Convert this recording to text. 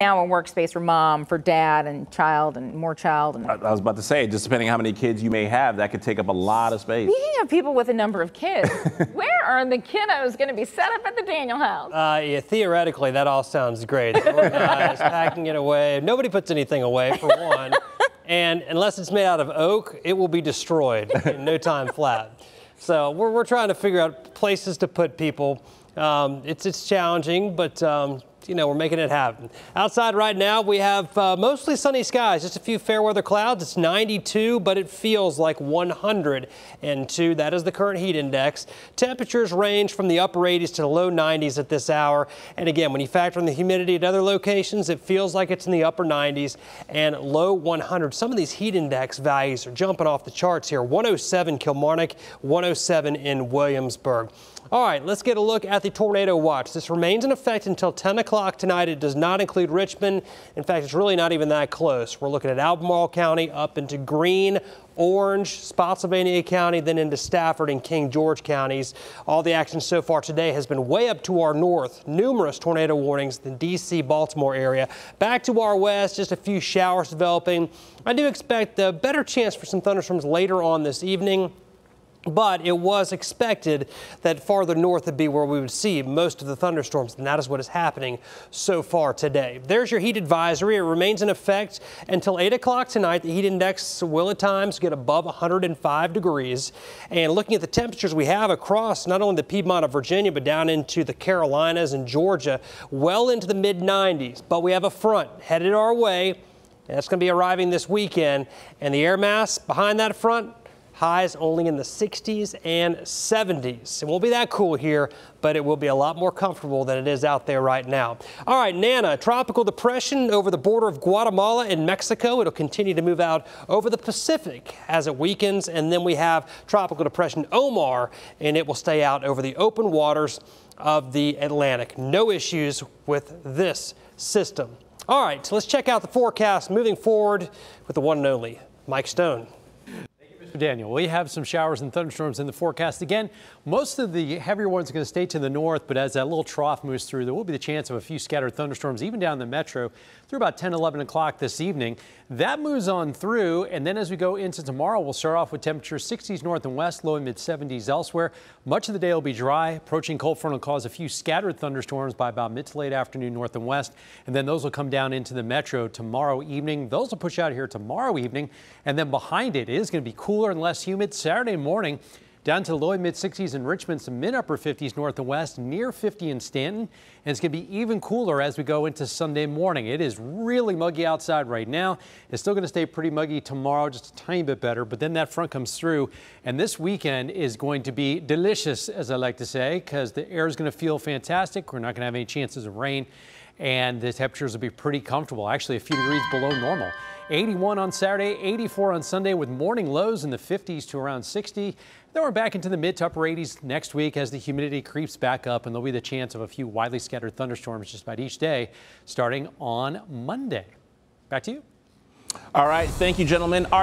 now a workspace for mom, for dad, and child, and more child. And I, I was about to say, just depending how many kids you may have, that could take up a lot of space. Speaking of people with a number of kids, where are the kiddos going to be set up at the Daniel house? Uh, yeah, theoretically, that all sounds great. Organized, packing it away. Nobody puts anything away, for one. And unless it's made out of oak, it will be destroyed in no time flat. So we're, we're trying to figure out places to put people. Um, it's, it's challenging, but um, you know, we're making it happen. Outside right now, we have uh, mostly sunny skies, just a few fair weather clouds. It's 92, but it feels like 102. That is the current heat index. Temperatures range from the upper 80s to the low 90s at this hour. And again, when you factor in the humidity at other locations, it feels like it's in the upper 90s and low 100. Some of these heat index values are jumping off the charts here. 107 Kilmarnock, 107 in Williamsburg. All right, let's get a look at the tornado watch. This remains in effect until 10 o'clock tonight. It does not include Richmond. In fact, it's really not even that close. We're looking at Albemarle County up into Greene, Orange, Spotsylvania County, then into Stafford and King George counties. All the action so far today has been way up to our north. Numerous tornado warnings in the D.C. Baltimore area. Back to our west, just a few showers developing. I do expect a better chance for some thunderstorms later on this evening. But it was expected that farther north would be where we would see most of the thunderstorms, and that is what is happening so far today. There's your heat advisory. It remains in effect until 8 o'clock tonight. The heat index will at times get above 105 degrees. And looking at the temperatures we have across not only the Piedmont of Virginia, but down into the Carolinas and Georgia, well into the mid 90s. But we have a front headed our way. And that's going to be arriving this weekend. And the air mass behind that front Highs only in the 60s and 70s. It won't be that cool here, but it will be a lot more comfortable than it is out there right now. All right, Nana, tropical depression over the border of Guatemala and Mexico. It'll continue to move out over the Pacific as it weakens. And then we have tropical depression Omar, and it will stay out over the open waters of the Atlantic. No issues with this system. All right, so let's check out the forecast moving forward with the one and only Mike Stone. Daniel, we have some showers and thunderstorms in the forecast. Again, most of the heavier ones are going to stay to the north, but as that little trough moves through, there will be the chance of a few scattered thunderstorms, even down the metro, through about 10, 11 o'clock this evening. That moves on through, and then as we go into tomorrow, we'll start off with temperatures 60s north and west, low and mid 70s elsewhere. Much of the day will be dry. Approaching cold front will cause a few scattered thunderstorms by about mid to late afternoon north and west, and then those will come down into the metro tomorrow evening. Those will push out here tomorrow evening, and then behind it, is going to be cooler cooler and less humid Saturday morning. Down to low and mid 60s in Richmond, some mid upper 50s north and west, near 50 in Staunton. And it's going to be even cooler as we go into Sunday morning. It is really muggy outside right now. It's still going to stay pretty muggy tomorrow, just a tiny bit better. But then that front comes through. And this weekend is going to be delicious, as I like to say, because the air is going to feel fantastic. We're not going to have any chances of rain. And the temperatures will be pretty comfortable, actually a few degrees below normal. 81 on Saturday, 84 on Sunday with morning lows in the 50s to around 60. Then we're back into the mid to upper 80s next week as the humidity creeps back up and there'll be the chance of a few widely scattered thunderstorms just about each day starting on Monday. Back to you. All right. Thank you, gentlemen. Are